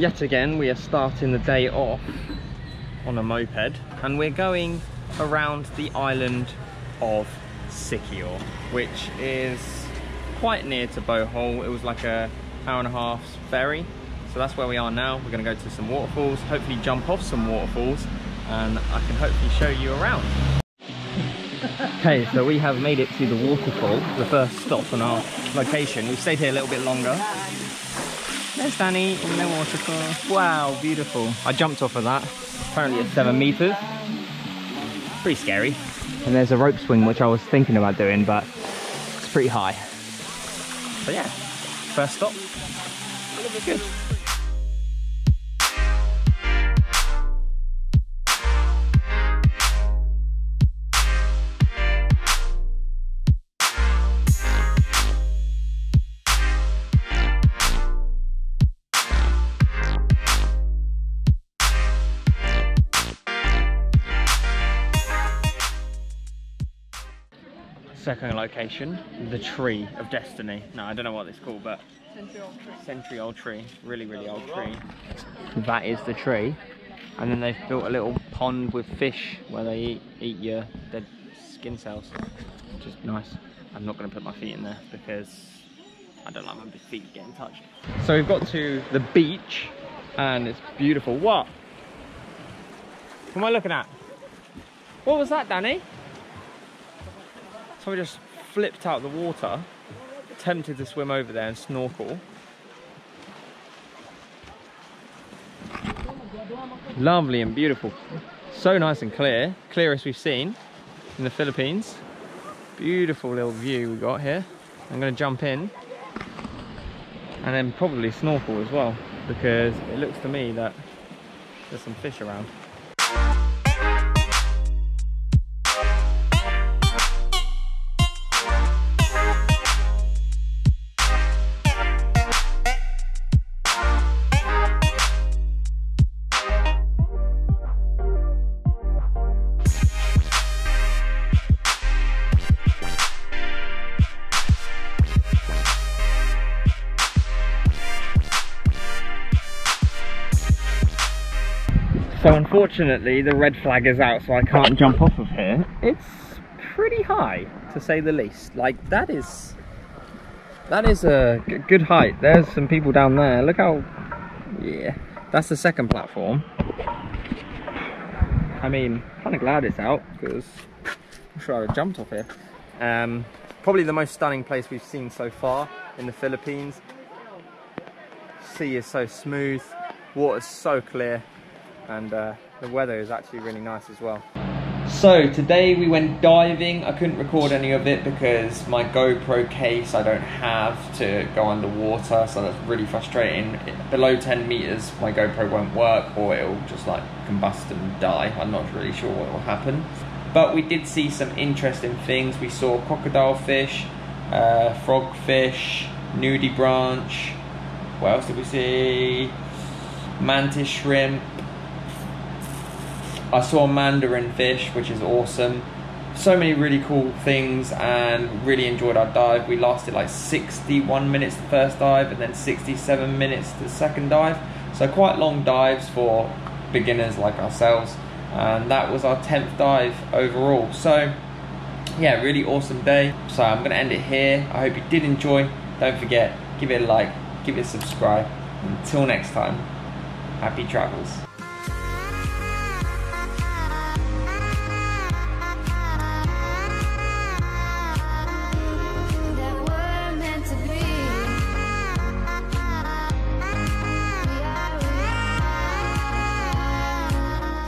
Once again, we are starting the day off on a moped and we're going around the island of Siquijor, which is quite near to Bohol. It was like a hour and a half ferry. So that's where we are now. We're gonna go to some waterfalls, hopefully jump off some waterfalls and I can hopefully show you around. okay, so we have made it to the waterfall, the first stop on our location. We've stayed here a little bit longer. There's Danny in the waterfall. Wow, beautiful. I jumped off of that. Apparently it's seven meters. Pretty scary. And there's a rope swing which I was thinking about doing, but it's pretty high. So yeah, first stop. Good. Second location, the Tree of Destiny. No, I don't know what it's called, but Century old tree. century old tree, really, really old tree. That is the tree. And then they've built a little pond with fish where they eat, eat your dead skin cells, which is nice. I'm not going to put my feet in there because I don't like my feet getting touched. So we've got to the beach and it's beautiful. What? What am I looking at? What was that, Danny? So we just flipped out the water, tempted to swim over there and snorkel. Lovely and beautiful. So nice and clear, clearest we've seen in the Philippines. Beautiful little view we got here. I'm gonna jump in and then probably snorkel as well because it looks to me that there's some fish around. So unfortunately the red flag is out so I can't jump off of here. It's pretty high to say the least. Like that is, that is a good height. There's some people down there. Look how yeah. That's the second platform. I mean, kind of glad it's out because I'm sure I would have jumped off here. Um, probably the most stunning place we've seen so far in the Philippines. Sea is so smooth, water's so clear and uh, the weather is actually really nice as well. So today we went diving. I couldn't record any of it because my GoPro case I don't have to go underwater, so that's really frustrating. Below 10 meters, my GoPro won't work, or it'll just like combust and die. I'm not really sure what will happen. But we did see some interesting things. We saw crocodile fish, uh, frogfish, nudibranch. What else did we see? Mantis shrimp, I saw mandarin fish, which is awesome. So many really cool things and really enjoyed our dive. We lasted like 61 minutes the first dive and then 67 minutes the second dive. So quite long dives for beginners like ourselves. And that was our 10th dive overall. So yeah, really awesome day. So I'm gonna end it here. I hope you did enjoy. Don't forget, give it a like, give it a subscribe. Until next time, happy travels.